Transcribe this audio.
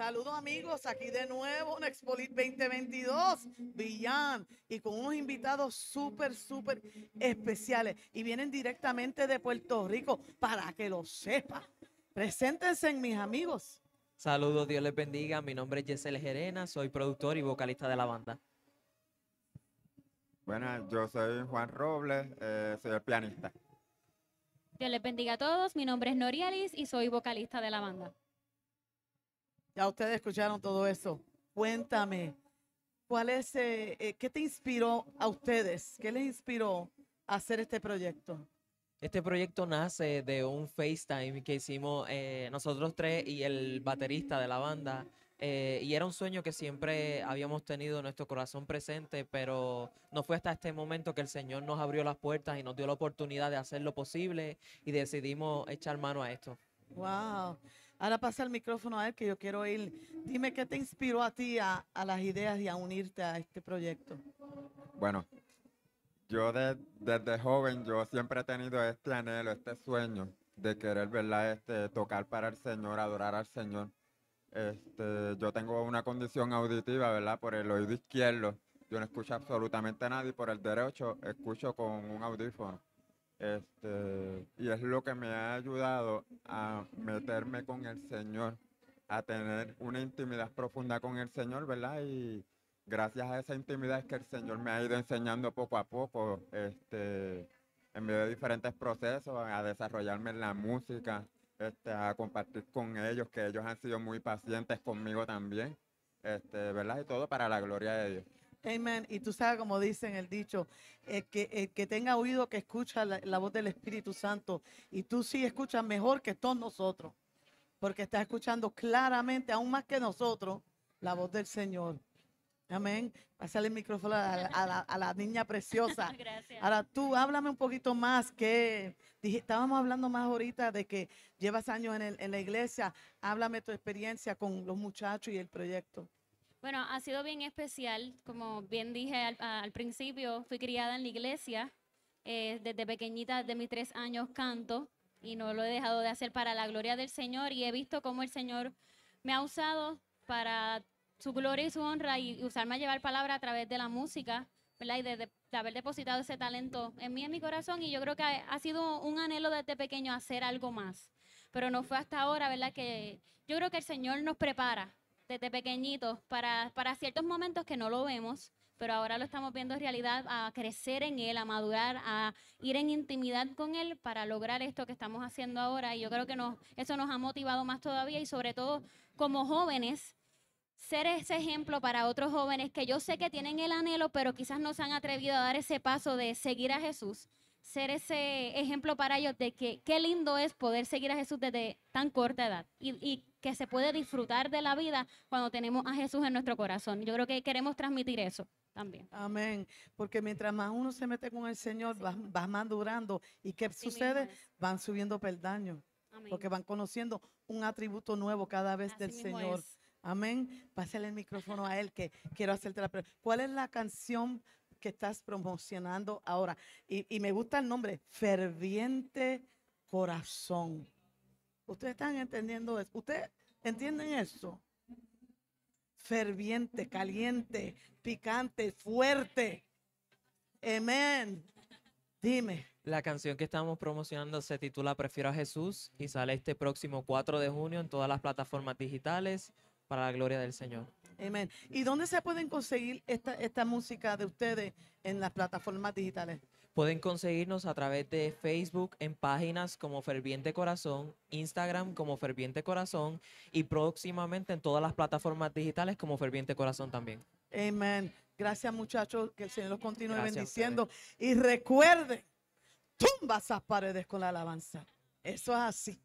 Saludos amigos, aquí de nuevo en Expolit 2022, Villán, y con unos invitados súper, súper especiales. Y vienen directamente de Puerto Rico para que lo sepan. Preséntense, mis amigos. Saludos, Dios les bendiga. Mi nombre es Yesel Gerena, soy productor y vocalista de la banda. Bueno, yo soy Juan Robles, eh, soy el pianista. Dios les bendiga a todos. Mi nombre es Norialis y soy vocalista de la banda. Ya ustedes escucharon todo eso. Cuéntame, ¿cuál es, eh, eh, qué te inspiró a ustedes? ¿Qué les inspiró a hacer este proyecto? Este proyecto nace de un FaceTime que hicimos eh, nosotros tres y el baterista de la banda. y era un sueño que siempre habíamos tenido en nuestro corazón presente, pero no fue hasta este momento que el Señor nos abrió las puertas y nos dio la oportunidad de hacer lo posible y decidimos echar mano a esto. Wow. Ahora pasa el micrófono a él que yo quiero oír. Dime qué te inspiró a ti a, las ideas y a unirte a este proyecto. Bueno, yo desde joven yo siempre he tenido este anhelo, este sueño de querer, ¿verdad? Este, tocar para el Señor, adorar al Señor. Este, yo tengo una condición auditiva, ¿verdad? Por el oído izquierdo. Yo no escucho absolutamente nada y por el derecho escucho con un audífono. Este, y es lo que me ha ayudado a meterme con el Señor, a tener una intimidad profunda con el Señor, ¿verdad? Y gracias a esa intimidad es que el Señor me ha ido enseñando poco a poco, este, en medio de diferentes procesos, a desarrollarme en la música, este, a compartir con ellos, que ellos han sido muy pacientes conmigo también, este, ¿verdad? Y todo para la gloria de Dios. Amén. Y tú sabes, como dicen el dicho, que, que tenga oído que escucha la, voz del Espíritu Santo. Y tú sí escuchas mejor que todos nosotros. Porque estás escuchando claramente, aún más que nosotros, la voz del Señor. Amén. Pásale el micrófono a, la, niña preciosa. Gracias. Ahora tú háblame un poquito más que estábamos hablando más ahorita de que llevas años en, en la iglesia. Háblame tu experiencia con los muchachos y el proyecto. Bueno, ha sido bien especial. Como bien dije al, principio, fui criada en la iglesia. Eh, desde pequeñita, desde mis tres años, canto y no lo he dejado de hacer para la gloria del Señor. Y he visto cómo el Señor me ha usado para su gloria y su honra y usarme a llevar palabra a través de la música, ¿verdad? Y de, haber depositado ese talento en mí, en mi corazón. Y yo creo que ha, ha sido un anhelo desde pequeño hacer algo más. Pero no fue hasta ahora, ¿verdad? Que yo creo que el Señor nos prepara desde pequeñitos para, para ciertos momentos que no lo vemos, pero ahora lo estamos viendo en realidad, a crecer en Él, a madurar, a ir en intimidad con Él para lograr esto que estamos haciendo ahora. Y yo creo que nos, eso nos ha motivado más todavía y sobre todo como jóvenes, ser ese ejemplo para otros jóvenes que yo sé que tienen el anhelo, pero quizás no se han atrevido a dar ese paso de seguir a Jesús. Ser ese ejemplo para ellos de que qué lindo es poder seguir a Jesús desde tan corta edad y, y que se puede disfrutar de la vida cuando tenemos a Jesús en nuestro corazón. Yo creo que queremos transmitir eso también. Amén. Porque mientras más uno se mete con el Señor, va, madurando. ¿Y qué sucede? Van subiendo peldaños. Porque van conociendo un atributo nuevo cada vez del Señor. Amén. Pásale el micrófono a él que quiero hacerte la pregunta. ¿Cuál es la canción que estás promocionando ahora? Y, y me gusta el nombre, Ferviente Corazón. Ustedes están entendiendo eso. ¿Ustedes entienden eso? Ferviente, caliente, picante, fuerte. Amén. Dime. La canción que estamos promocionando se titula Prefiero a Jesús y sale este próximo 4 de junio en todas las plataformas digitales para la gloria del Señor. Amén. ¿Y dónde se pueden conseguir esta, esta música de ustedes en las plataformas digitales? Pueden conseguirnos a través de Facebook en páginas como Ferviente Corazón, Instagram como Ferviente Corazón y próximamente en todas las plataformas digitales como Ferviente Corazón también. Amén. Gracias muchachos, que el Señor los continúe bendiciendo. Y recuerden, tumba esas paredes con la alabanza. Eso es así.